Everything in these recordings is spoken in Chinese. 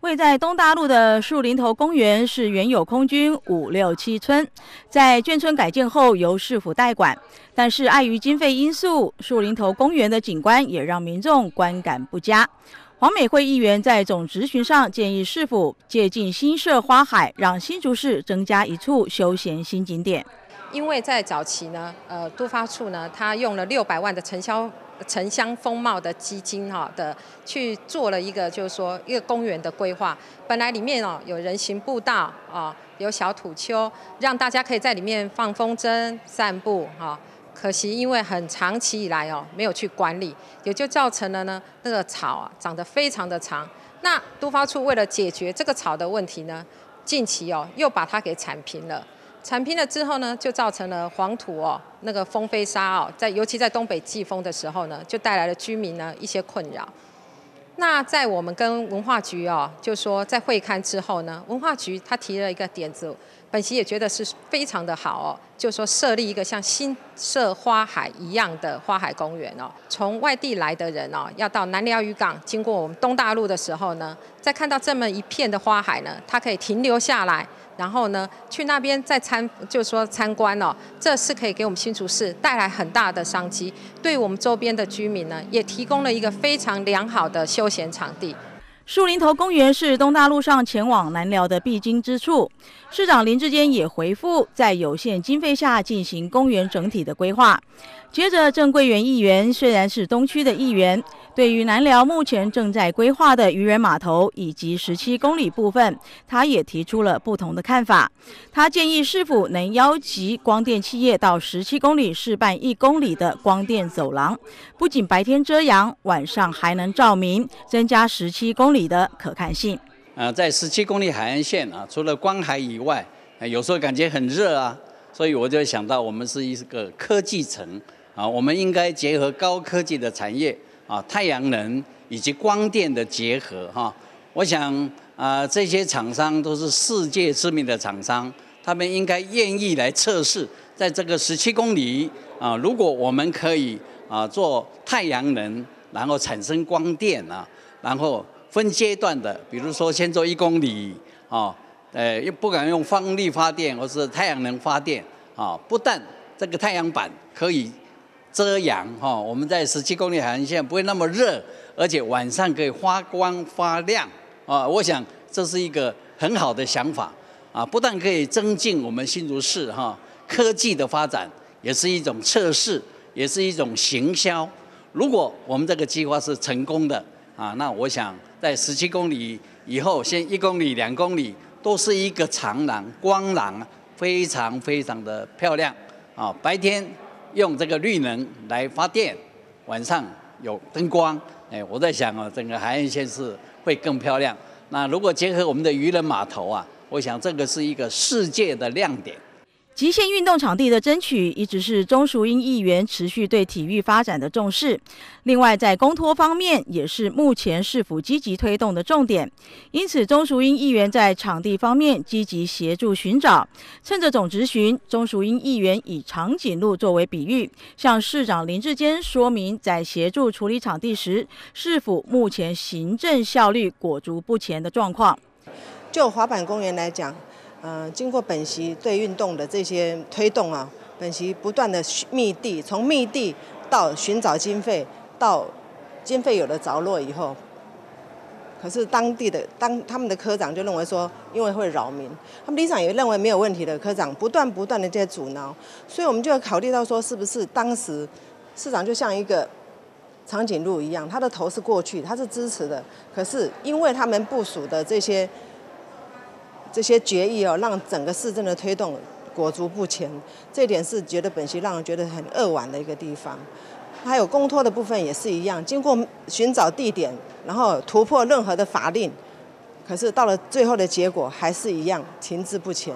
位在东大路的树林头公园是原有空军五六七村，在眷村改建后由市府代管，但是碍于经费因素，树林头公园的景观也让民众观感不佳。黄美惠议员在总质询上建议市府借鉴新设花海，让新竹市增加一处休闲新景点。因为在早期呢，呃，都发处呢，他用了六百万的承销。城乡风貌的基金哈的去做了一个，就是说一个公园的规划。本来里面哦有人行步道啊，有小土丘，让大家可以在里面放风筝、散步哈。可惜因为很长期以来哦没有去管理，也就造成了呢那个草啊长得非常的长。那都发处为了解决这个草的问题呢，近期哦又把它给铲平了。铲平了之后呢，就造成了黄土哦，那个风飞沙哦，在尤其在东北季风的时候呢，就带来了居民呢一些困扰。那在我们跟文化局哦，就说在会刊之后呢，文化局他提了一个点子，本席也觉得是非常的好哦，就说设立一个像新设花海一样的花海公园哦，从外地来的人哦，要到南寮渔港经过我们东大路的时候呢，在看到这么一片的花海呢，他可以停留下来。然后呢，去那边再参，就是说参观哦，这是可以给我们新竹市带来很大的商机，对我们周边的居民呢，也提供了一个非常良好的休闲场地。树林头公园是东大路上前往南寮的必经之处。市长林志坚也回复，在有限经费下进行公园整体的规划。接着，郑桂元议员虽然是东区的议员，对于南寮目前正在规划的渔人码头以及十七公里部分，他也提出了不同的看法。他建议市府能邀集光电企业到十七公里试办一公里的光电走廊，不仅白天遮阳，晚上还能照明，增加十七公里。的可看性啊，在十七公里海岸线啊，除了光海以外，有时候感觉很热啊，所以我就想到，我们是一个科技城啊，我们应该结合高科技的产业啊，太阳能以及光电的结合哈。我想啊，这些厂商都是世界知名的厂商，他们应该愿意来测试，在这个十七公里啊，如果我们可以啊做太阳能，然后产生光电啊，然后。分阶段的，比如说先做一公里，啊，呃，又不敢用风力发电或是太阳能发电，啊，不但这个太阳板可以遮阳，哈，我们在十七公里海岸线不会那么热，而且晚上可以发光发亮，啊，我想这是一个很好的想法，啊，不但可以增进我们新竹市哈科技的发展，也是一种测试，也是一种行销。如果我们这个计划是成功的，啊，那我想。在十七公里以后，先一公里、两公里都是一个长廊、光廊，非常非常的漂亮啊！白天用这个绿能来发电，晚上有灯光，哎，我在想啊，整个海岸线是会更漂亮。那如果结合我们的渔人码头啊，我想这个是一个世界的亮点。极限运动场地的争取一直是钟淑英议员持续对体育发展的重视。另外，在公托方面也是目前市府积极推动的重点。因此，钟淑英议员在场地方面积极协助寻找。趁着总执询，钟淑英议员以长颈鹿作为比喻，向市长林志坚说明，在协助处理场地时，市府目前行政效率裹足不前的状况。就滑板公园来讲。呃，经过本席对运动的这些推动啊，本席不断的密地，从密地到寻找经费，到经费有了着落以后，可是当地的当他们的科长就认为说，因为会扰民，他们理事长也认为没有问题的，科长不断不断的在阻挠，所以我们就要考虑到说，是不是当时市长就像一个长颈鹿一样，他的头是过去，他是支持的，可是因为他们部署的这些。这些决议哦，让整个市政的推动裹足不前，这点是觉得本席让人觉得很扼腕的一个地方。还有公托的部分也是一样，经过寻找地点，然后突破任何的法令，可是到了最后的结果还是一样停滞不前。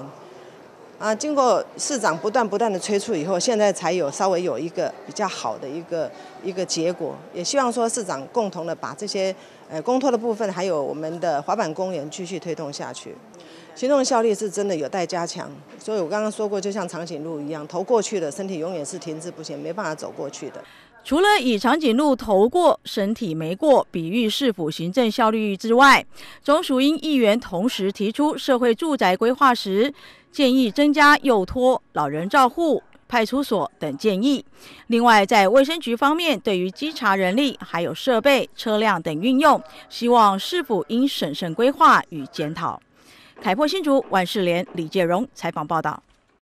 啊，经过市长不断不断的催促以后，现在才有稍微有一个比较好的一个一个结果。也希望说市长共同的把这些呃公托的部分，还有我们的滑板公园继续推动下去。行动效率是真的有待加强，所以我刚刚说过，就像长颈鹿一样，头过去了，身体永远是停滞不前，没办法走过去的。除了以长颈鹿头过身体没过比喻市府行政效率之外，中属英议员同时提出社会住宅规划时，建议增加幼托、老人照护、派出所等建议。另外，在卫生局方面，对于稽查人力、还有设备、车辆等运用，希望市府应审慎规划与检讨。凯破新竹万事联李介荣采访报道。